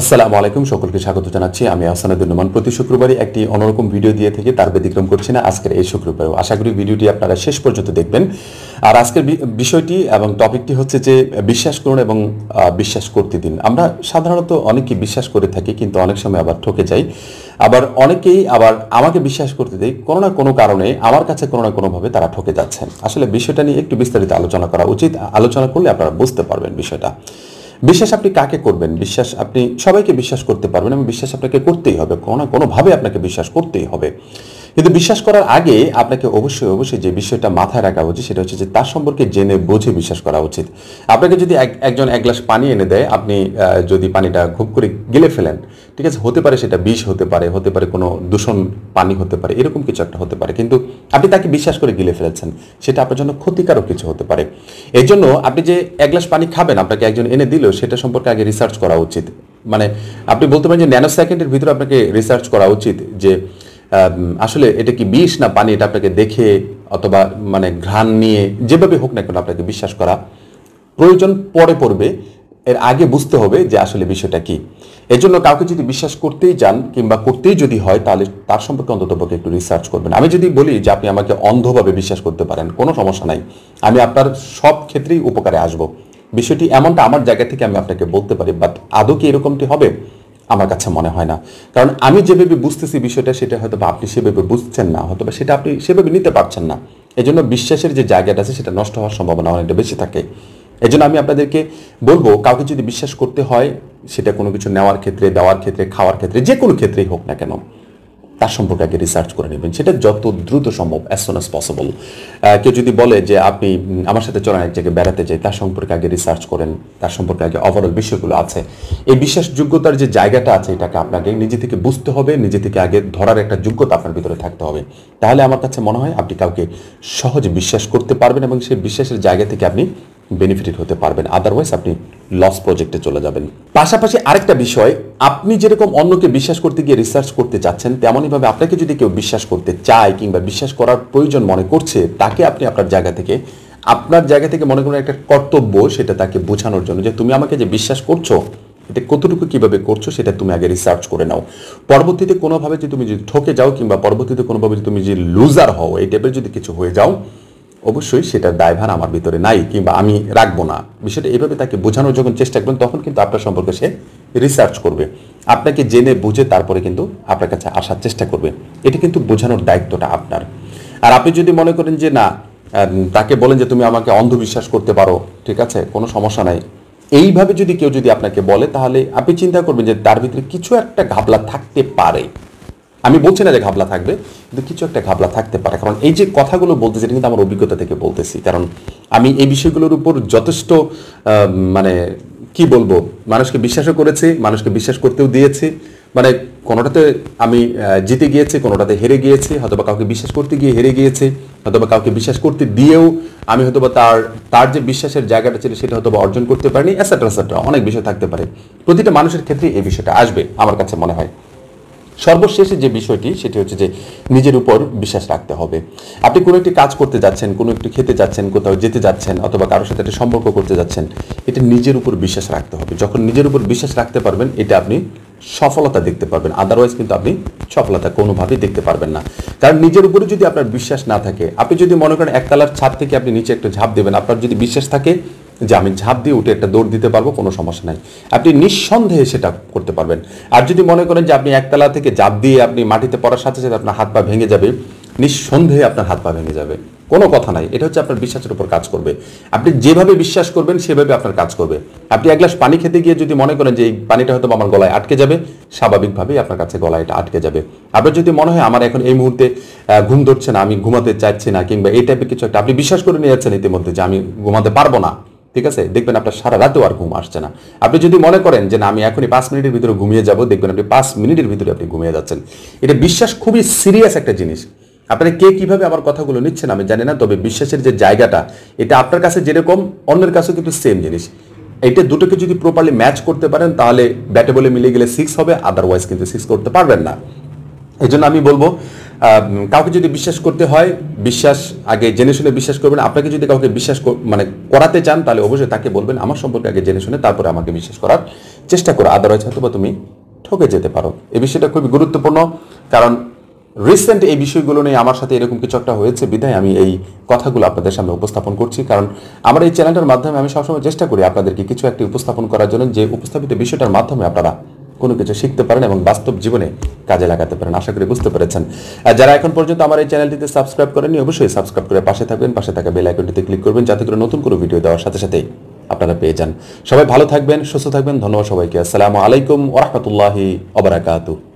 আসসালামু আলাইকুম, সকলকে স্বাগত জানাচ্ছি। আমি আসানুদ্দিন প্রতি শুক্রবারই একটি অন্যরকম ভিডিও দিয়ে থেকে তার ব্যতিক্রম করছি না। আজকের এই শুক্রবারও। আশা করি ভিডিওটি আপনারা শেষ পর্যন্ত দেখবেন। আর আজকের বিষয়টি এবং টপিকটি হচ্ছে যে, বিশ্বাস করুন এবং বিশ্বাস করতে দিন। আমরা সাধারণত অনেকেই বিশ্বাস করে থাকি, কিন্তু অনেক সময় আবার ঠকে যাই। আবার অনেকেই আবার আমাকে বিশ্বাস করতে দেয়। কোনো না কোনো কারণে আমার কাছে কোনো না কোনোভাবে তারা ঠকে যাচ্ছেন। আসলে বিষয়টা নিয়ে একটু বিস্তারিত আলোচনা করা উচিত। আলোচনা করলে আপনারা বুঝতে পারবেন বিষয়টা। বিশ্বাস আপনি কাকে করবেন? বিশ্বাস আপনি সবাইকে বিশ্বাস করতে পারবেন এবং বিশ্বাস আপনাকে করতেই হবে। কোনো কোনোভাবে আপনাকে বিশ্বাস করতেই হবে। কিন্তু বিশ্বাস করার আগে আপনাকে অবশ্যই অবশ্যই যে বিষয়টা মাথায় রাখা উচিত সেটা হচ্ছে যে তার সম্পর্কে জেনে, বুঝে বিশ্বাস করা উচিত। আপনাকে যদি এক- একজন এক গ্লাস পানি এনে দেয়, আপনি যদি পানিটা খুব করে গিলে ফেলেন, ঠিক আছে, হতে পারে সেটা বিষ হতে পারে হতে পারে কোনো দূষণ পানি হতে পারে, এরকম কিছু একটা হতে পারে। কিন্তু আপনি তাকে বিশ্বাস করে গিলে ফেলেছেন, সেটা আপনার জন্য ক্ষতিকারক কিছু হতে পারে। এই জন্য আপনি যে এক গ্লাস পানি খাবেন, আপনাকে একজন এনে দিল, সেটা সম্পর্কে আগে রিসার্চ করা উচিত। মানে আপনি বলতে পারেন যে ন্যানো সেকেন্ডের ভিতরে আপনাকে রিসার্চ করা উচিত যে আসলে এটা কি বিষ না পানি এটা আপনাকে দেখে অথবা মানে ঘ্রাণ নিয়ে যেভাবে হোক না কেন আপনাকে বিশ্বাস করা প্রয়োজন পরে পড়বে। এর আগে বুঝতে হবে যে আসলে বিষয়টা কি। এর জন্য কাউকে যদি বিশ্বাস করতেই যান কিংবা করতেই যদি হয় তাহলে তার সম্পর্কে অন্তত পক্ষে একটু রিসার্চ করবেন। আমি যদি বলি যে আপনি আমাকে অন্ধভাবে বিশ্বাস করতে পারেন, কোনো সমস্যা নাই। আমি আপনার সব ক্ষেত্রেই উপকারে আসব। বিষয়টি এমনটা আমার জায়গা থেকে আমি আপনাকে বলতে পারি বাট আদৌ কি এরকমটি হবে? আমার কাছে মনে হয় না। কারণ আমি যেভাবে বুঝতেছি বিষয়টা, সেটা হয়তো বা আপনি সেভাবে বুঝছেন না হয়তো বা সেটা আপনি সেভাবে নিতে পারছেন না। এজন্য বিশ্বাসের যে জায়গাটা আছে, সেটা নষ্ট হওয়ার সম্ভাবনা অনেকটা বেশি থাকে। এজন্য আমি আপনাদেরকে বলব, কাউকে যদি বিশ্বাস করতে হয়, সেটা কোনো কিছু নেওয়ার ক্ষেত্রে, দেওয়ার ক্ষেত্রে, খাওয়ার ক্ষেত্রে, যে কোনো ক্ষেত্রেই হোক না কেন তার সম্পর্কে আগে রিসার্চ করে নেবেন। সেটা যত দ্রুত সম্ভব অ্যাজ সোন অ্যাজ পসিবল কেউ যদি বলে যে আপনি আমার সাথে চলেন, এক জায়গায় বেড়াতে যাই তার সম্পর্কে আগে রিসার্চ করেন তার সম্পর্কে আগে ওভারঅল বিষয়গুলো আছে। এই বিশ্বাসযোগ্যতার যে জায়গাটা আছে, এটাকে আপনাকে নিজে থেকে বুঝতে হবে, নিজে থেকে আগে ধরার একটা যোগ্যতা আপনার ভিতরে থাকতে হবে। তাহলে আমার কাছে মনে হয় আপনি কাউকে সহজে বিশ্বাস করতে পারবেন এবং সেই বিশ্বাসের জায়গা থেকে আপনি বেনিফিটেড হতে পারবেন। আদারওয়াইজ আপনি লস প্রজেক্টে চলে যাবেন। পাশাপাশি আরেকটা বিষয়, আপনি যেরকম অন্যকে বিশ্বাস করতে গিয়ে রিসার্চ করতে চাচ্ছেন, তেমনইভাবে আপনাকে যদি কেউ বিশ্বাস করতে চায় কিংবা বিশ্বাস করার প্রয়োজন মনে করছে, তাকে আপনি আপনার জায়গা থেকে, আপনার জায়গা থেকে মনে করেন একটা কর্তব্য সেটা তাকে বোঝানোর জন্য যে তুমি আমাকে যে বিশ্বাস করছ এটা কতটুকু কীভাবে করছ সেটা তুমি আগে রিসার্চ করে নাও। পরবর্তীতে কোনোভাবে যদি তুমি যদি ঠকে যাও কিংবা পরবর্তীতে কোনোভাবে যদি তুমি যদি লুজার হও, এই টাইপের যদি কিছু হয়ে যাও অবশ্যই সেটার দায়ভার আমার ভিতরে নাই কিংবা আমি রাখব না। বিষয়টা এইভাবে তাকে বোঝানোর যখন চেষ্টা করবেন, তখন কিন্তু আপনার সম্পর্কে সে রিসার্চ করবে। আপনাকে জেনে বুঝে তারপরে কিন্তু আপনার কাছে আসার চেষ্টা করবে। এটা কিন্তু বোঝানোর দায়িত্বটা আপনার। আর আপনি যদি মনে করেন যে, না তাকে বলেন যে, তুমি আমাকে অন্ধবিশ্বাস করতে পারো, ঠিক আছে? কোনো সমস্যা নাই। এইভাবে যদি কেউ যদি আপনাকে বলে, তাহলে আপনি চিন্তা করবেন যে, তার ভিতরে কিছু একটা ঘাবলা থাকতে পারে। আমি বলছি না যে ঘাবলা থাকবে, কিন্তু কিছু একটা ঘাবলা থাকতে পারে। কারণ এই যে কথাগুলো বলতেছি, এটা কিন্তু আমার অভিজ্ঞতা থেকে বলতেছি। কারণ আমি এই বিষয়গুলোর উপর যথেষ্ট মানে কি বলব, মানুষকে বিশ্বাসও করেছি, মানুষকে বিশ্বাস করতেও দিয়েছি। মানে কোনোটাতে আমি জিতে গিয়েছি, কোনোটাতে হেরে গিয়েছি, হয়তোবা কাউকে বিশ্বাস করতে গিয়ে হেরে গিয়েছি, হয়তোবা কাউকে বিশ্বাস করতে দিয়েও আমি হয়তোবা তার তার যে বিশ্বাসের জায়গাটা ছিল, সেটা হয়তোবা অর্জন করতে পারিনি এসেট্রা এসেট্রা অনেক বিষয় থাকতে পারে। প্রতিটা মানুষের ক্ষেত্রে এই বিষয়টা আসবে, আমার কাছে মনে হয়। সর্বশেষে যে বিষয়টি, সেটি হচ্ছে যে নিজের উপর বিশ্বাস রাখতে হবে। আপনি কোনো একটি কাজ করতে যাচ্ছেন, কোনো একটু খেতে যাচ্ছেন, কোথাও যেতে যাচ্ছেন অথবা কারোর সাথে একটা সম্পর্ক করতে যাচ্ছেন, এটা নিজের উপর বিশ্বাস রাখতে হবে। যখন নিজের উপর বিশ্বাস রাখতে পারবেন, এটা আপনি সফলতা দেখতে পারবেন। আদারওয়াইজ কিন্তু আপনি সফলতা কোনোভাবেই দেখতে পারবেন না। কারণ নিজের উপরে যদি আপনার বিশ্বাস না থাকে, আপনি যদি মনে করেন একতলার ছাদ থেকে আপনি নিচে একটা ঝাঁপ দেবেন, আপনার যদি বিশ্বাস থাকে যে আমি ঝাঁপ দিয়ে উঠে একটা দৌড় দিতে পারব, কোনো সমস্যা নাই। আপনি নিঃসন্দেহে সেটা করতে পারবেন। আর যদি মনে করেন যে আপনি একতলা থেকে ঝাঁপ দিয়ে আপনি মাটিতে পড়ার সাথে সাথে আপনার হাত পা ভেঙে যাবে, নিঃসন্দেহে আপনার হাত পা ভেঙে যাবে। কোনো কথা নাই। এটা হচ্ছে আপনার বিশ্বাসের উপর কাজ করবে। আপনি যেভাবে বিশ্বাস করবেন, সেভাবে আপনার কাজ করবে। আপনি এক গ্লাস পানি খেতে গিয়ে যদি মনে করেন যে এই পানিটা হয়তো আমার গলায় আটকে যাবে, স্বাভাবিকভাবেই আপনার কাছে গলায় এটা আটকে যাবে। আপনার যদি মনে হয়, আমার এখন এই মুহূর্তে ঘুম ধরছে না, আমি ঘুমাতে চাইছি না, কিংবা এই টাইপের কিছু একটা, আপনি বিশ্বাস করে নিয়ে যাচ্ছেন ইতিমধ্যে যে আমি ঘুমাতে পারব না। ঠিক আছে? দেখবেন আপনার সারা রাতেও আর ঘুম আসছে না। আপনি যদি মনে করেন যে না, আমি এখনই পাঁচ মিনিটের ভিতরে ঘুমিয়ে যাব, দেখবেন আপনি পাঁচ মিনিটের ভিতরে আপনি ঘুমিয়ে যাচ্ছেন। এটা বিশ্বাস খুবই সিরিয়াস একটা জিনিস। আপনারা কে কীভাবে আমার কথাগুলো নিচ্ছেন আমি জানি না, তবে বিশ্বাসের যে জায়গাটা, এটা আপনার কাছে যেরকম, অন্যের কাছেও কিন্তু সেম জিনিস। এইটা দুটোকে যদি প্রপারলি ম্যাচ করতে পারেন, তাহলে ব্যাটে বলে মিলে গেলে সিক্স হবে আদারওয়াইজ কিন্তু সিক্স করতে পারবেন না। এই জন্য আমি বলব কাউকে যদি বিশ্বাস করতে হয়, বিশ্বাস, আগে জেনে শুনে বিশ্বাস করবেন। আপনাকে যদি কাউকে বিশ্বাস মানে করাতে চান, তাহলে অবশ্যই তাকে বলবেন, আমার সম্পর্কে আগে জেনে শুনে তারপরে আমাকে বিশ্বাস করার চেষ্টা করো। আদারওয়াইজ হয়তো বা তুমি ঠকে যেতে পারো। এই বিষয়টা খুবই গুরুত্বপূর্ণ, কারণ রিসেন্ট এই বিষয়গুলো নিয়ে আমার সাথে এরকম কিছু একটা হয়েছে। বিধায় আমি এই কথাগুলো আপনাদের সামনে উপস্থাপন করছি, কারণ আমার এই চ্যানেলটার মাধ্যমে আমি সবসময় চেষ্টা করি আপনাদেরকে কিছু একটি উপস্থাপন করার জন্য, যে উপস্থাপিত বিষয়টার মাধ্যমে আপনারা কোনো কিছু শিখতে পারেন এবং বাস্তব জীবনে কাজে লাগাতে পারেন। আশা করি বুঝতে পেরেছেন। আর যারা এখন পর্যন্ত আমার এই চ্যানেলটিতে সাবস্ক্রাইব করেননি, অবশ্যই সাবস্ক্রাইব করে পাশে থাকবেন, পাশে থাকা বেল আইকনটিতে ক্লিক করবেন যাতে করে নতুন কোনো ভিডিও দেওয়ার সাথে সাথে আপনারা পেয়ে যান। সবাই ভালো থাকবেন, সুস্থ থাকবেন। ধন্যবাদ সবাইকে। আসসালামু আলাইকুম ওরহমতুল্লাহি ওবরাকাতু